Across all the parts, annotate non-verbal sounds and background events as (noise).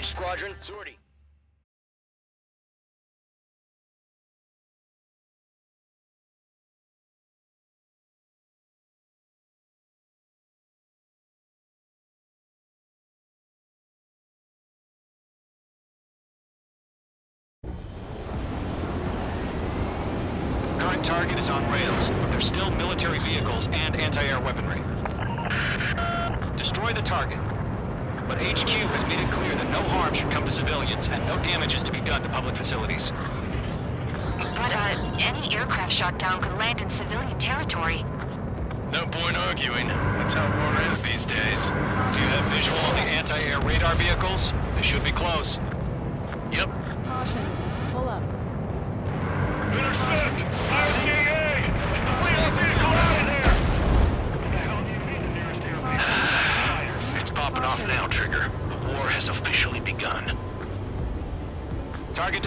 Engage squadron. Sortie. Current target is on rails, but there's still military vehicles and anti-air weaponry. Destroy the target. But HQ has made it clear that no harm should come to civilians and no damage is to be done to public facilities. But, uh, any aircraft shot down could land in civilian territory. No point arguing. That's how war is these days. Do you have visual on the anti-air radar vehicles? They should be close. Yep.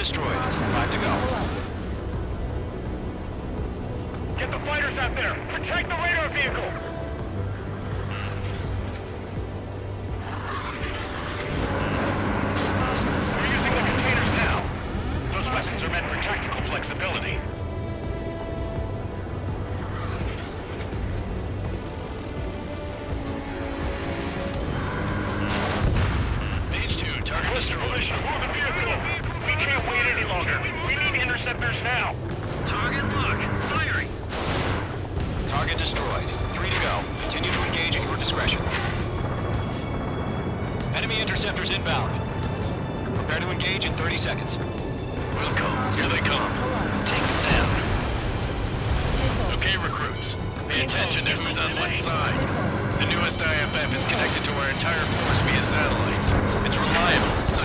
Destroyed. Five to go. Get the fighters out there! Protect the radar vehicle! Prepare to engage in 30 seconds. Welcome. Here they come. Take them down. Okay, recruits. Pay attention to who's on what side. The newest IFF is connected to our entire force via satellites. It's reliable, so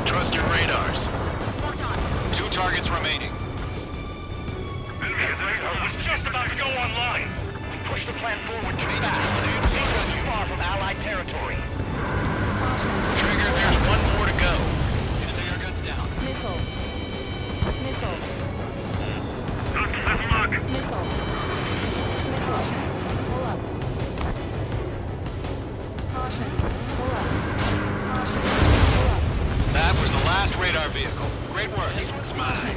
radar vehicle. Great work. This one's mine.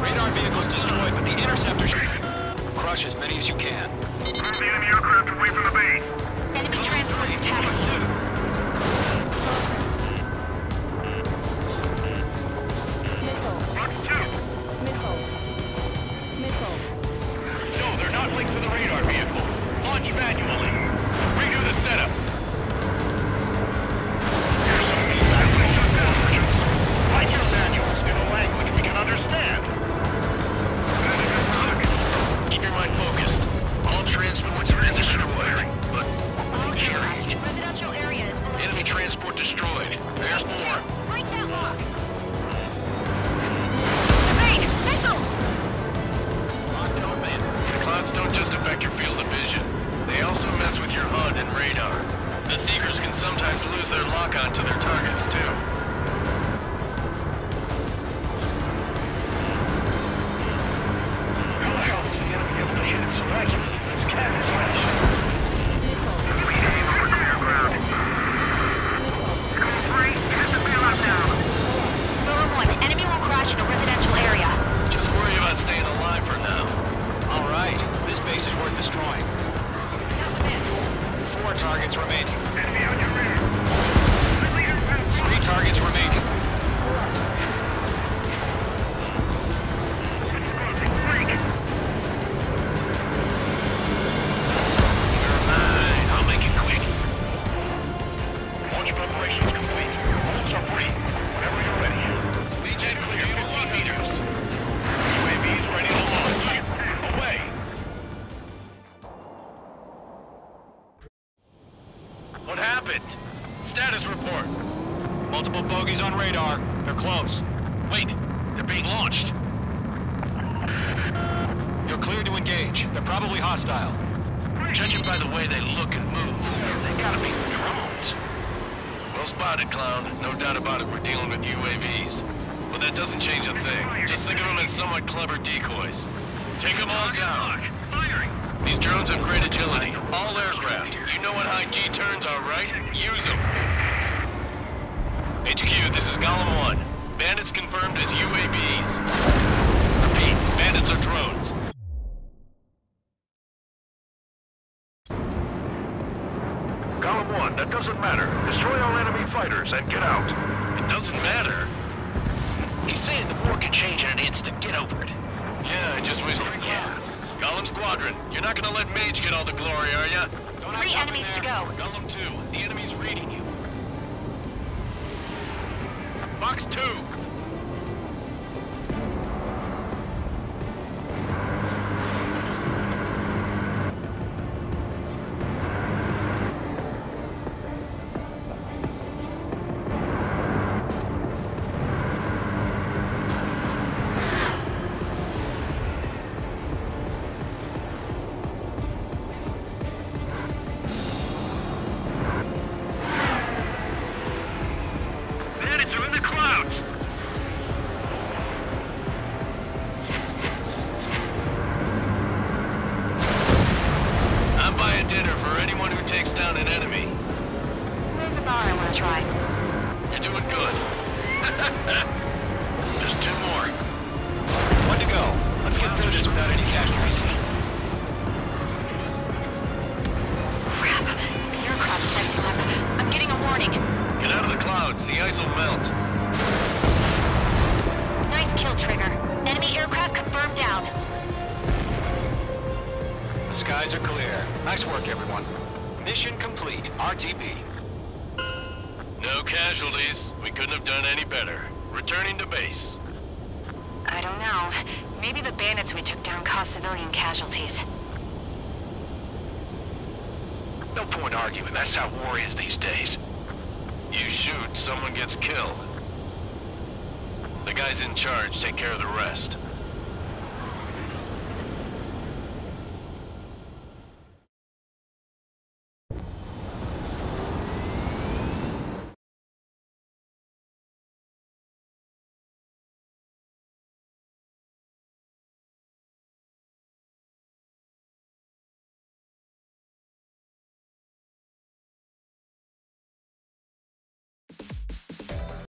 Radar vehicles destroyed, but the interceptor should crush as many as you can. Move the enemy aircraft away from the base. Enemy transports are radar. The Seekers can sometimes lose their lock-on to their targets, too. Targets remaining. Enemy on your rear. Three targets remaining. Happened? Status report. Multiple bogies on radar. They're close. Wait, they're being launched. You're cleared to engage. They're probably hostile. Judging by the way they look and move, they gotta be drones. Well spotted, clown. No doubt about it, we're dealing with UAVs. But that doesn't change a thing. Just think of them as somewhat clever decoys. Take them all down. These drones have great agility. Aircraft. You know what high G turns are, right? Use them. HQ, this is Golem 1. Bandits confirmed as UAVs. Repeat, bandits are drones. Golem 1, that doesn't matter. Destroy all enemy fighters and get out. It doesn't matter. He's saying the war can change in an instant. Get over it. Yeah, I just wish could. Golem Squadron, you're not gonna let Mage get all the glory, are ya? Three enemies to go. Golem 2, the enemy's reading you. Box 2. Down an enemy. There's a bar I want to try. You're doing good. (laughs) Just two more. One to go. Let's get through this without any casualties. Crap. The aircraft's messing up. I'm getting a warning. Get out of the clouds. The ice will melt. Nice kill, Trigger. Enemy aircraft confirmed down. The skies are clear. Nice work, everyone. Mission complete. RTB. No casualties. We couldn't have done any better. Returning to base. I don't know. Maybe the bandits we took down caused civilian casualties. No point arguing. That's how war is these days. You shoot, someone gets killed. The guys in charge take care of the rest.